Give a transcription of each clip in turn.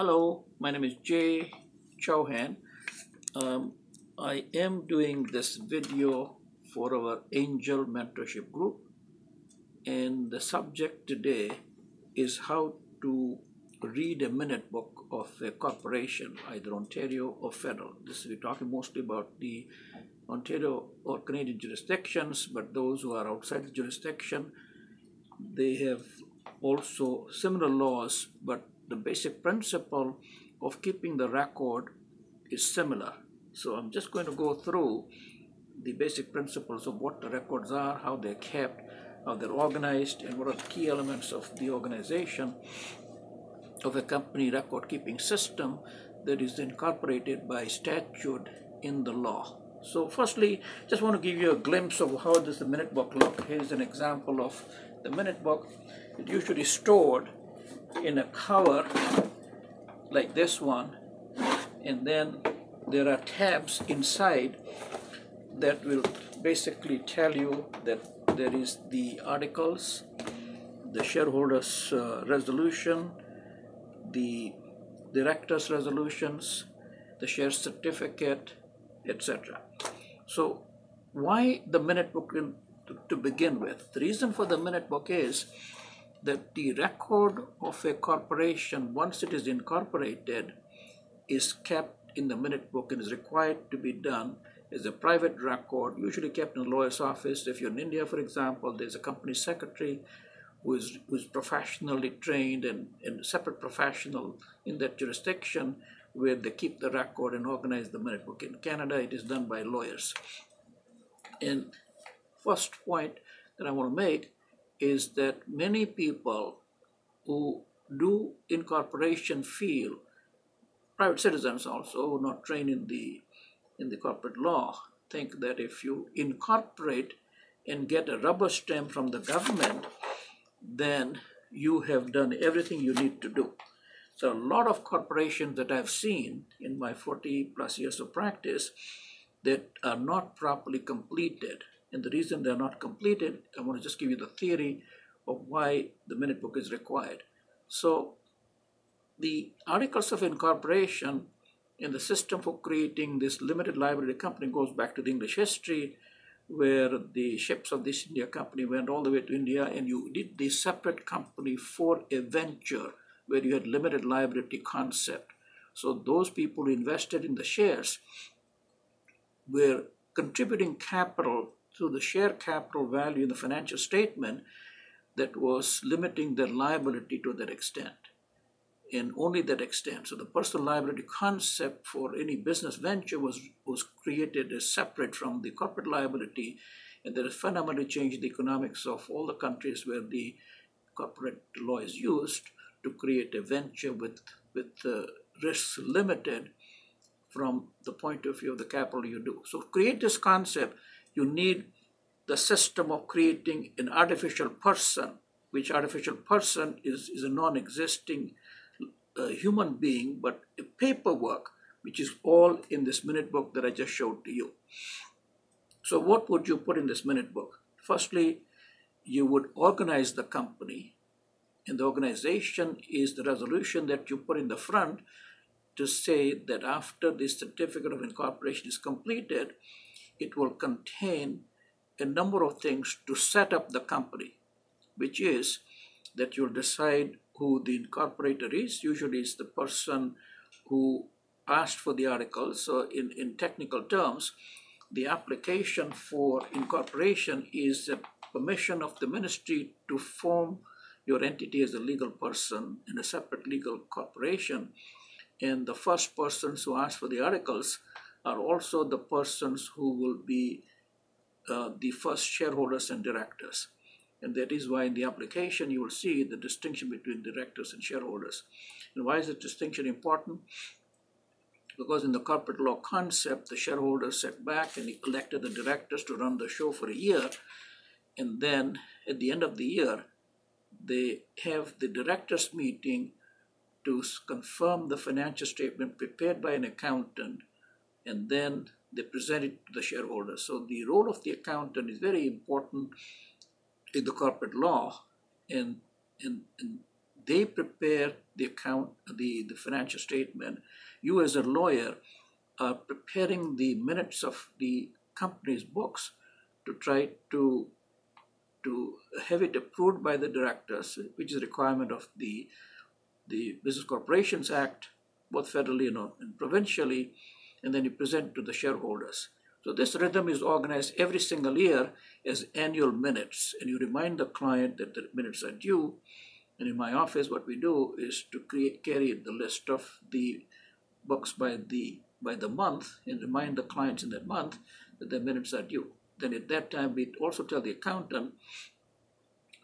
Hello, my name is Jay Chauhan. Um, I am doing this video for our angel mentorship group and the subject today is how to read a minute book of a corporation, either Ontario or federal. This we're talking mostly about the Ontario or Canadian jurisdictions, but those who are outside the jurisdiction, they have also similar laws, but the basic principle of keeping the record is similar. So I'm just going to go through the basic principles of what the records are, how they're kept, how they're organized, and what are the key elements of the organization of a company record keeping system that is incorporated by statute in the law. So firstly, just want to give you a glimpse of how does the minute book look. Here's an example of the minute book. It usually stored in a cover like this one and then there are tabs inside that will basically tell you that there is the articles, the shareholders uh, resolution, the directors resolutions, the share certificate, etc. So why the minute book to, to begin with? The reason for the minute book is that the record of a corporation, once it is incorporated, is kept in the minute book and is required to be done as a private record, usually kept in a lawyer's office. If you're in India, for example, there's a company secretary who is, who is professionally trained and, and separate professional in that jurisdiction where they keep the record and organize the minute book. In Canada, it is done by lawyers. And first point that I want to make is that many people who do incorporation feel, private citizens also not trained in the in the corporate law, think that if you incorporate and get a rubber stamp from the government, then you have done everything you need to do. So a lot of corporations that I've seen in my 40 plus years of practice that are not properly completed and the reason they're not completed, I want to just give you the theory of why the minute book is required. So the articles of incorporation in the system for creating this limited liability company goes back to the English history where the ships of East India company went all the way to India and you did the separate company for a venture where you had limited liability concept. So those people who invested in the shares were contributing capital to the share capital value in the financial statement that was limiting their liability to that extent and only that extent. So the personal liability concept for any business venture was, was created as separate from the corporate liability and that has fundamentally changed the economics of all the countries where the corporate law is used to create a venture with, with uh, risks limited from the point of view of the capital you do. So create this concept you need the system of creating an artificial person, which artificial person is, is a non-existing uh, human being, but a paperwork, which is all in this minute book that I just showed to you. So what would you put in this minute book? Firstly, you would organize the company, and the organization is the resolution that you put in the front to say that after the certificate of incorporation is completed, it will contain a number of things to set up the company, which is that you'll decide who the incorporator is. Usually it's the person who asked for the article. So in, in technical terms, the application for incorporation is a permission of the ministry to form your entity as a legal person in a separate legal corporation. And the first persons who ask for the articles are also the persons who will be uh, the first shareholders and directors. And that is why in the application you will see the distinction between directors and shareholders. And why is the distinction important? Because in the corporate law concept, the shareholders sat back and elected the directors to run the show for a year. And then at the end of the year, they have the directors meeting to confirm the financial statement prepared by an accountant and then they present it to the shareholders. So the role of the accountant is very important in the corporate law, and, and, and they prepare the account, the, the financial statement. You as a lawyer are preparing the minutes of the company's books to try to to have it approved by the directors, which is a requirement of the the Business Corporations Act, both federally and provincially, and then you present to the shareholders. So this rhythm is organized every single year as annual minutes, and you remind the client that the minutes are due. And in my office, what we do is to create carry the list of the books by the by the month and remind the clients in that month that their minutes are due. Then at that time, we also tell the accountant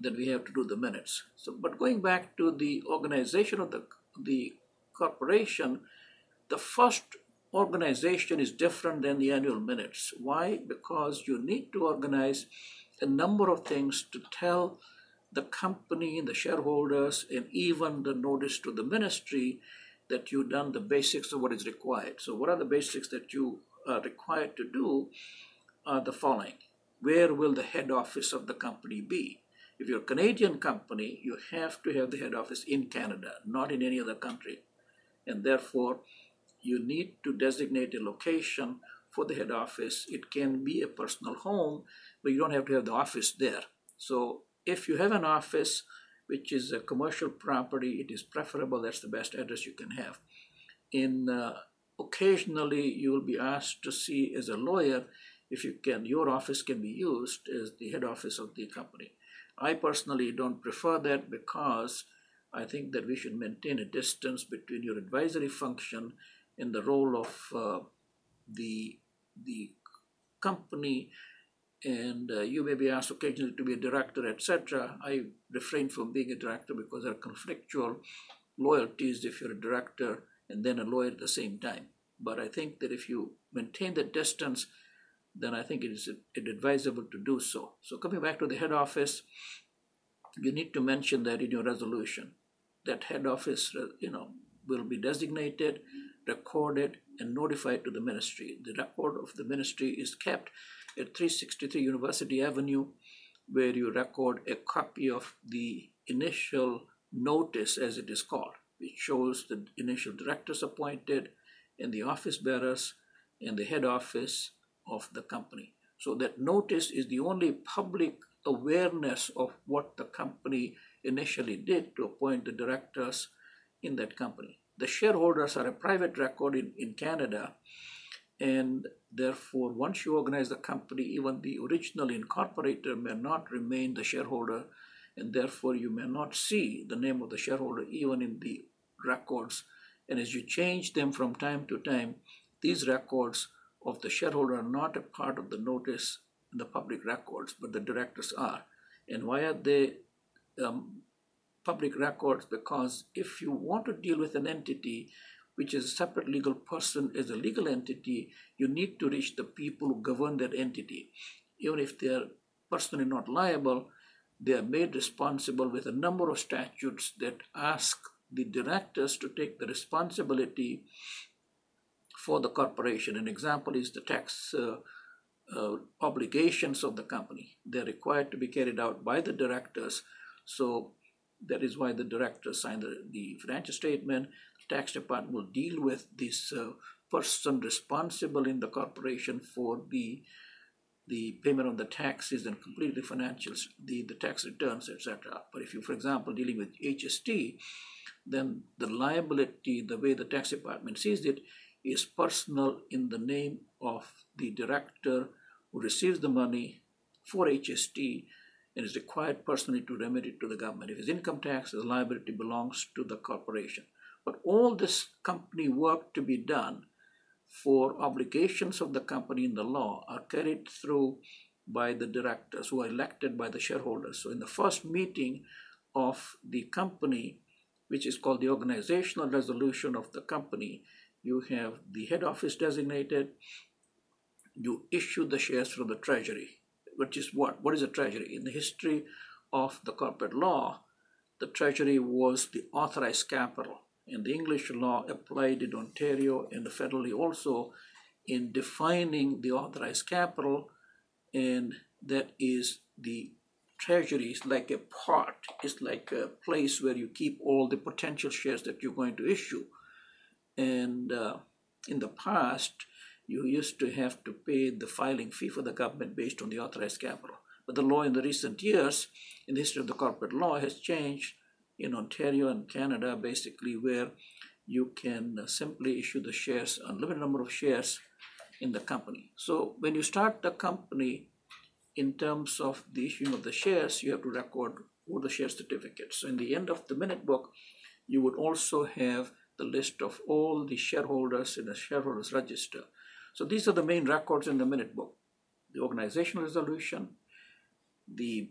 that we have to do the minutes. So, but going back to the organization of the the corporation, the first organization is different than the annual minutes. Why? Because you need to organize a number of things to tell the company, the shareholders, and even the notice to the ministry that you've done the basics of what is required. So, what are the basics that you are required to do? Are the following Where will the head office of the company be? If you're a Canadian company, you have to have the head office in Canada, not in any other country. And therefore, you need to designate a location for the head office. It can be a personal home, but you don't have to have the office there. So if you have an office which is a commercial property, it is preferable. That's the best address you can have. In uh, occasionally, you will be asked to see as a lawyer if you can. Your office can be used as the head office of the company. I personally don't prefer that because I think that we should maintain a distance between your advisory function in the role of uh, the the company. And uh, you may be asked occasionally to be a director etc i refrain from being a director because there are conflictual loyalties if you're a director and then a lawyer at the same time. But i think that if you maintain the distance then i think it is advisable to do so. So coming back to the head office you need to mention that in your resolution that head office uh, you know will be designated recorded and notified to the ministry. The record of the ministry is kept at 363 University Avenue, where you record a copy of the initial notice, as it is called, which shows the initial directors appointed and the office bearers and the head office of the company. So that notice is the only public awareness of what the company initially did to appoint the directors in that company the shareholders are a private record in, in Canada, and therefore, once you organize the company, even the original incorporator may not remain the shareholder, and therefore, you may not see the name of the shareholder even in the records. And as you change them from time to time, these records of the shareholder are not a part of the notice in the public records, but the directors are. And why are they um, public records because if you want to deal with an entity which is a separate legal person as a legal entity, you need to reach the people who govern that entity. Even if they are personally not liable, they are made responsible with a number of statutes that ask the directors to take the responsibility for the corporation. An example is the tax uh, uh, obligations of the company. They're required to be carried out by the directors. So that is why the director signed the, the financial statement. The tax department will deal with this uh, person responsible in the corporation for the the payment of the taxes and completely financials, the, the tax returns, etc. But if you, for example, dealing with HST, then the liability, the way the tax department sees it, is personal in the name of the director who receives the money for HST and is required personally to remit it to the government. If it's income tax, the liability belongs to the corporation. But all this company work to be done for obligations of the company in the law are carried through by the directors who are elected by the shareholders. So in the first meeting of the company, which is called the organizational resolution of the company, you have the head office designated, you issue the shares from the treasury which is what? What is a treasury? In the history of the corporate law, the treasury was the authorized capital. And the English law applied in Ontario and the federally also in defining the authorized capital, and that is the treasury is like a pot. It's like a place where you keep all the potential shares that you're going to issue. And uh, in the past, you used to have to pay the filing fee for the government based on the authorized capital. But the law in the recent years, in the history of the corporate law, has changed in Ontario and Canada, basically, where you can uh, simply issue the shares, unlimited number of shares in the company. So when you start the company, in terms of the issuing of the shares, you have to record all the share certificates. So in the end of the minute book, you would also have the list of all the shareholders in the shareholders register. So these are the main records in the minute book. The organizational resolution, the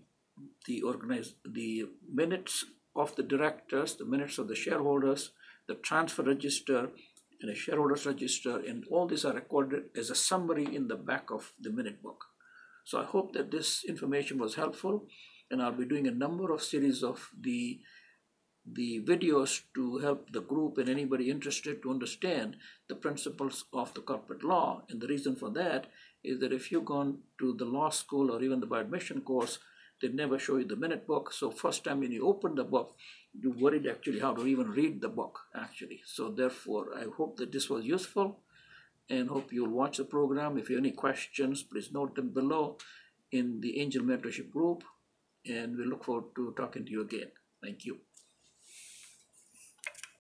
the organize the minutes of the directors, the minutes of the shareholders, the transfer register, and a shareholders register, and all these are recorded as a summary in the back of the minute book. So I hope that this information was helpful, and I'll be doing a number of series of the the videos to help the group and anybody interested to understand the principles of the corporate law. And the reason for that is that if you've gone to the law school or even the bar admission course, they never show you the minute book. So first time when you open the book, you worried actually how to even read the book actually. So therefore, I hope that this was useful and hope you'll watch the program. If you have any questions, please note them below in the Angel Mentorship group. And we look forward to talking to you again. Thank you.